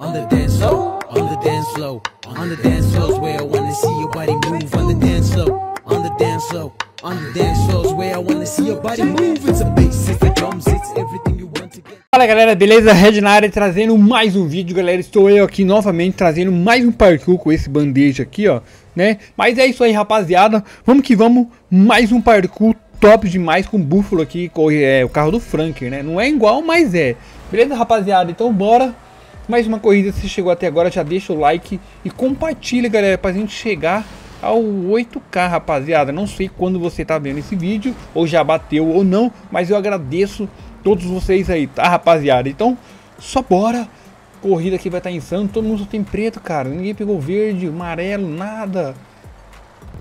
on the dance floor, on the dance floor, on the dance floors where I wanna see your body move on the dance floor, on the dance floor, on the dance floors where I wanna see your body move. It's a bass, it's the drums, it's everything you want to get. Fala galera, beleza? Red na área trazendo mais um vídeo, galera. Estou eu aqui novamente trazendo mais um parkour com esse bandeja aqui, ó, né? Mas é isso aí, rapaziada. Vamos que vamos, mais um parkour top demais com o Búfalo aqui, com é, o carro do Frank, né? Não é igual, mas é. Beleza, rapaziada? Então bora. Mais uma corrida, se chegou até agora, já deixa o like e compartilha, galera, pra gente chegar ao 8k, rapaziada. Não sei quando você tá vendo esse vídeo, ou já bateu ou não, mas eu agradeço todos vocês aí, tá, rapaziada? Então, só bora. Corrida aqui vai estar tá insano, todo mundo só tem preto, cara. Ninguém pegou verde, amarelo, nada.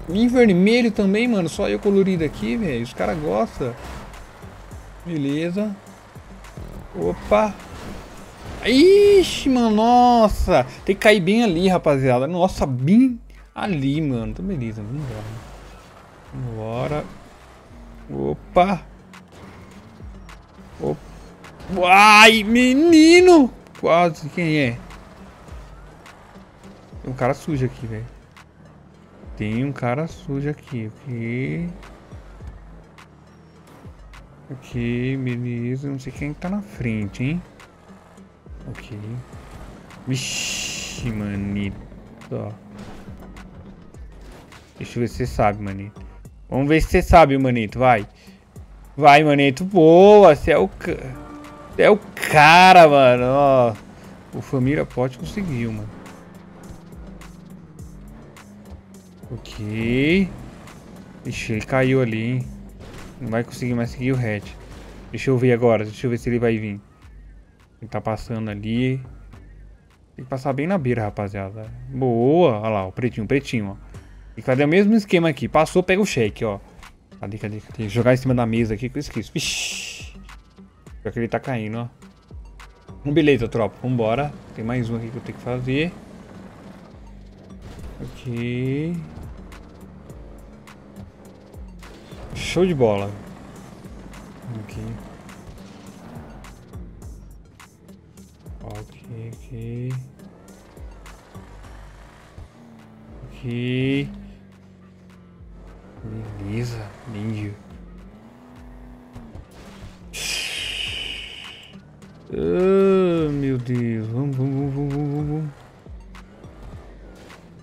E vermelho também, mano. Só eu colorido aqui, velho. Os caras gostam. Beleza. Opa. Ixi, mano, nossa. Tem que cair bem ali, rapaziada. Nossa, bem ali, mano. Então, beleza, vambora. Vambora. Opa. Opa. Menino. Quase, quem é? Tem um cara sujo aqui, velho. Tem um cara sujo aqui, ok. Ok, beleza. Não sei quem tá na frente, hein? Vixe, manito. Deixa eu ver se você sabe, manito. Vamos ver se você sabe, manito. Vai. Vai, manito. Boa. Você é o... Você é o cara, mano. Ó. O Família pode conseguiu, mano. Ok. Ixi, ele caiu ali, hein. Não vai conseguir mais seguir o Red. Deixa eu ver agora. Deixa eu ver se ele vai vir. Ele tá passando ali. Tem que passar bem na beira, rapaziada. Boa. Olha lá, o pretinho, pretinho, ó. E fazer o mesmo esquema aqui. Passou, pega o shake, ó. Cadê, cadê, cadê? Jogar em cima da mesa aqui que eu esqueço. Vixi. Pior que ele tá caindo, ó. Então, beleza, tropa. Vambora. Tem mais um aqui que eu tenho que fazer. Ok. Show de bola. Ok. Ok, ok. Beleza, lindo. Ah, meu Deus. Vamos, vamos, vamos, vamos, vamos.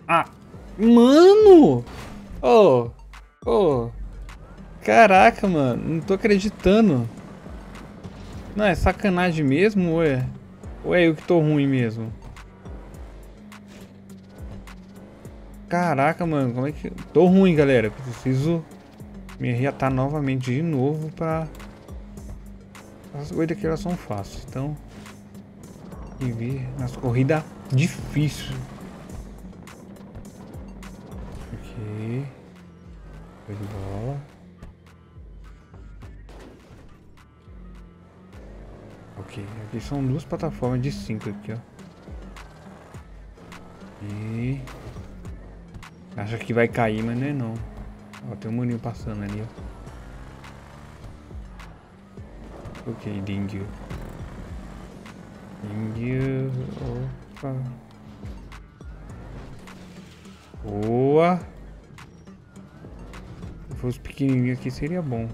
Ah, mano! Oh, oh. Caraca, mano. Não tô acreditando. Não, é sacanagem mesmo, ou é? Ou é eu que tô ruim mesmo? Caraca, mano, como é que... Tô ruim, galera. Preciso me reatar novamente de novo pra... As coisas que elas são fáceis, então... E ver nas corridas difícil. Ok. Foi de bola. Ok, aqui são duas plataformas de cinco aqui, ó. E... Acha que vai cair, mas não é não. Ó, tem um maninho passando ali, ó. Ok, dingue. Dingue. Opa. Boa. Se fosse pequenininho aqui seria bom.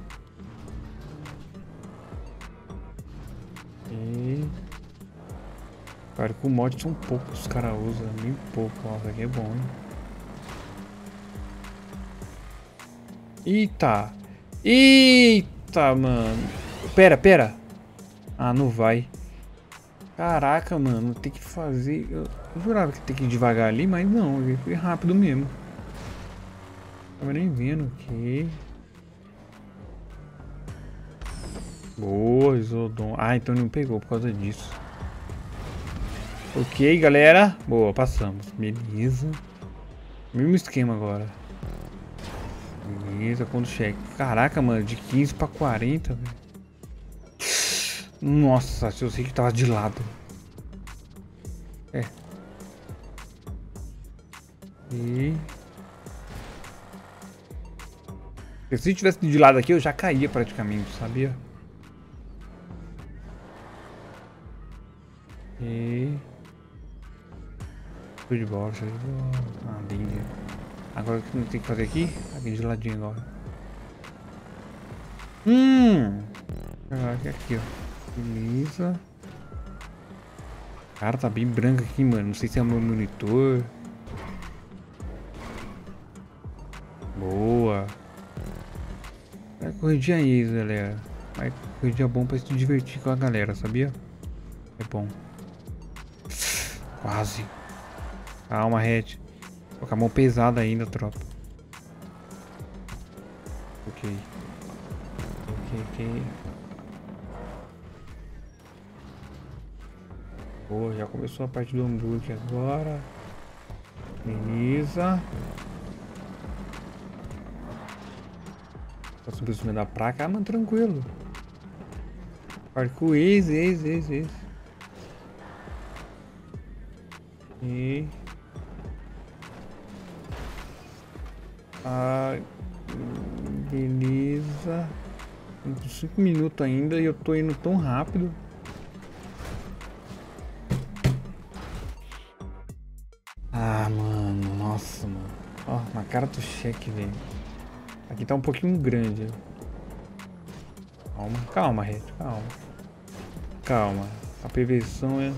Cara, com mod são poucos os caras usam, bem pouco. Isso aqui é bom, hein? Eita. Eita, mano. Pera, pera. Ah, não vai. Caraca, mano. Tem que fazer... Eu jurava que tem que ir devagar ali, mas não. Ele foi rápido mesmo. Tava nem vendo aqui. Boa, Isodon. Ah, então não pegou por causa disso. Ok, galera. Boa, passamos. Beleza. Mesmo esquema agora. Beleza, quando cheque. Caraca, mano, de 15 pra 40, velho. Nossa, eu sei que tava de lado. É. E... Se tivesse de lado aqui, eu já caía praticamente, sabia? E... Show de bola, show de bola. Ah, lindo. Agora o que tem que fazer aqui? Aqui de ladinho agora. Hum! Aqui, aqui, ó. Beleza. Cara, tá bem branco aqui, mano. Não sei se é o meu monitor. Boa. É corridinha aí, galera. Mas corridinha bom pra se divertir com a galera, sabia? É bom. Quase. Calma, Red. Tô com a mão pesada ainda, tropa. Ok. Ok, ok. Boa, já começou a parte do hambúrguer agora. Beleza. Posso subir cima da placa? Ah, mano, tranquilo. Parkour, easy, easy, easy, easy. E... beleza. 5 minutos ainda e eu tô indo tão rápido. Ah, mano, nossa, mano. Ó, na cara do cheque, velho. Aqui tá um pouquinho grande. Calma, calma, Red, calma. Calma. A perfeição é...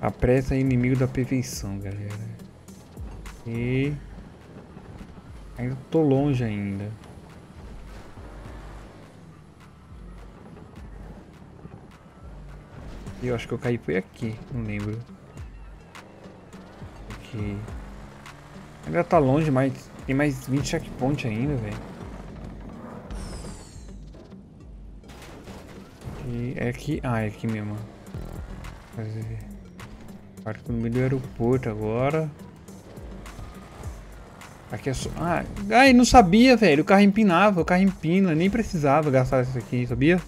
A pressa é inimigo da perfeição, galera. E... Ainda tô longe ainda. Eu acho que eu caí foi aqui, não lembro. Aqui. Ainda tá longe, mas tem mais 20 checkpoints ainda, velho. É aqui. Ah, é aqui mesmo. Fazer. Parque no meio do aeroporto agora. Aqui é só... Ah, ai, não sabia, velho. O carro empinava, o carro empina. Nem precisava gastar isso aqui, sabia?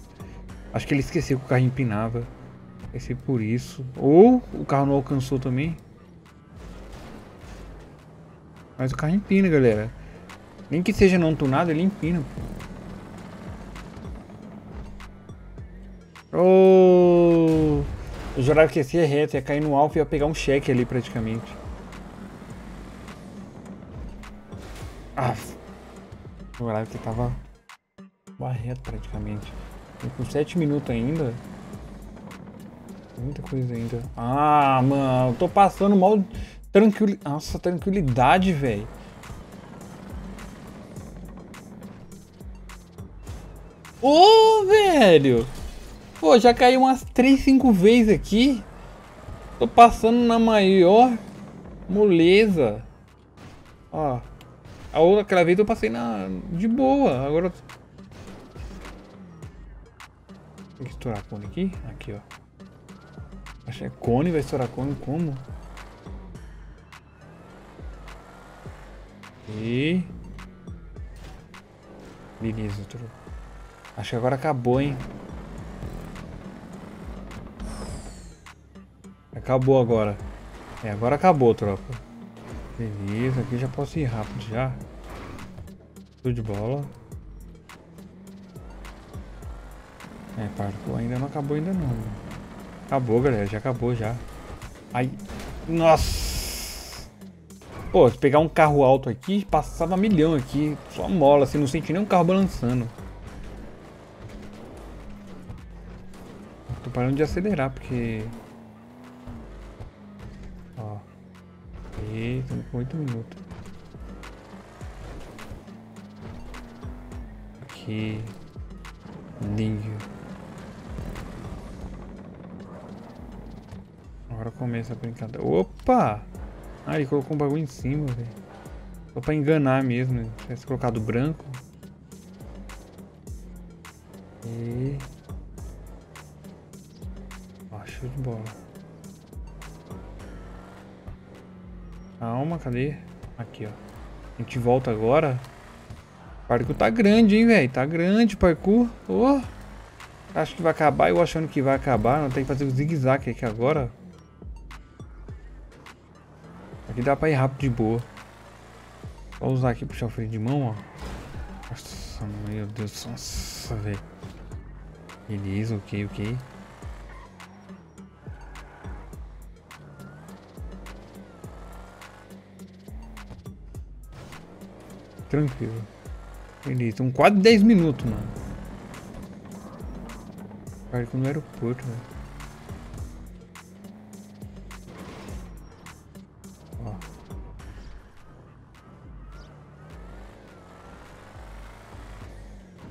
Acho que ele esqueceu que o carro empinava. Esqueci por isso. Ou o carro não alcançou também. Mas o carro empina, galera. Nem que seja não tunado, ele empina. Oh! Eu jurava que ia ser reto, ia cair no alvo e ia pegar um cheque ali praticamente. Ah, o horário que tava barreto praticamente. com 7 minutos ainda. Muita coisa ainda. Ah, mano, eu tô passando mal. Tranquil... Nossa, tranquilidade, velho. Ô, oh, velho! Pô, já caiu umas 3, 5 vezes aqui. Tô passando na maior moleza. Ó. A outra aquela vez eu passei na de boa. Agora tem que estourar cone aqui? Aqui, ó. Acho que é cone, vai estourar cone como? E beleza, tropa. Acho que agora acabou, hein? Acabou agora. É, agora acabou, tropa. Beleza, aqui já posso ir rápido já. Tudo de bola. É, parkour ainda não acabou ainda não. Acabou, galera, já acabou já. Ai, nossa! Pô, se pegar um carro alto aqui, passava milhão aqui. Só mola, assim, não senti nem um carro balançando. Tô parando de acelerar, porque estamos com 8 minutos. Aqui. Lindo. Agora começa a brincadeira. Opa! Ah, ele colocou um bagulho em cima, velho. Só pra enganar mesmo. Né? Se tivesse colocado branco. Cadê? Aqui, ó. A gente volta agora. O parkour tá grande, hein, velho? Tá grande o parkour. Oh. Acho que vai acabar. Eu achando que vai acabar. Não tem que fazer o zigue-zague aqui agora. Aqui dá pra ir rápido de boa. Só usar aqui, puxar o freio de mão, ó. Nossa, meu Deus. Nossa, velho. Beleza, ok, ok. Tranquilo. Beleza, um quase 10 minutos, mano. Parque no aeroporto, velho. Ó.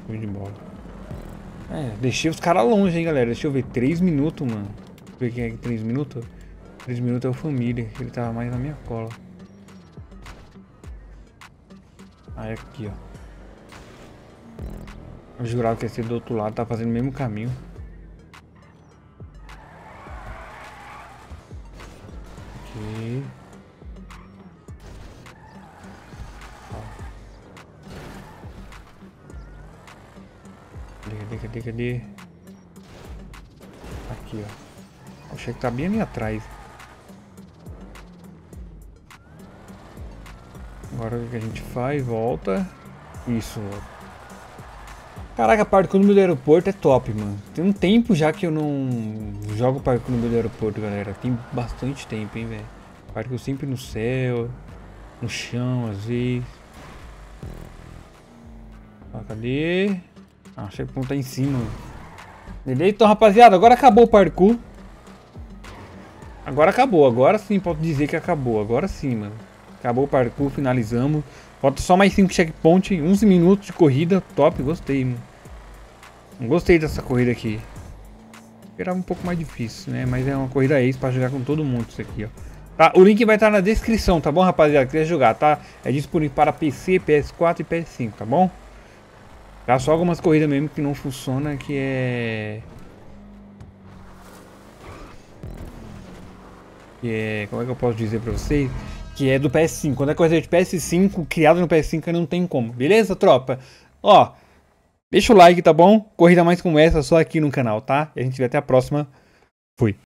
Show de bola. É, deixei os caras longe, hein, galera. Deixa eu ver. 3 minutos, mano. Deixa eu ver quem é que 3 minutos. 3 minutos é o Família. Ele tava mais na minha cola. Aí aqui, ó. Eu jurava que ser do outro lado. Tá fazendo o mesmo caminho. Aqui. Cadê, cadê, cadê, cadê? Aqui, ó. Achei que tá bem ali atrás. Agora o que a gente faz? Volta. Isso. Caraca, parkour do aeroporto é top, mano. Tem um tempo já que eu não jogo parkour do aeroporto, galera. Tem bastante tempo, hein, velho. Parkour sempre no céu, no chão, às vezes. Ah, cadê? Ah, achei que tá em cima. Beleza? Então, rapaziada, agora acabou o parkour. Agora acabou. Agora sim posso dizer que acabou. Agora sim, mano. Acabou o parkour, finalizamos. Falta só mais 5 checkpoints, 11 minutos de corrida, top, gostei, mano. Gostei dessa corrida aqui. Esperava um pouco mais difícil, né? Mas é uma corrida ex pra jogar com todo mundo isso aqui, ó. Tá? O link vai estar na descrição, tá bom, rapaziada? Quiser jogar, tá? É disponível para PC, PS4 e PS5, tá bom? Tá? Só algumas corridas mesmo que não funciona, que é... Que é... Como é que eu posso dizer pra vocês? Que é do PS5. Quando é coisa de PS5, criado no PS5, não tem como. Beleza, tropa? Ó, deixa o like, tá bom? Corrida mais como essa só aqui no canal, tá? E a gente vê até a próxima. Fui.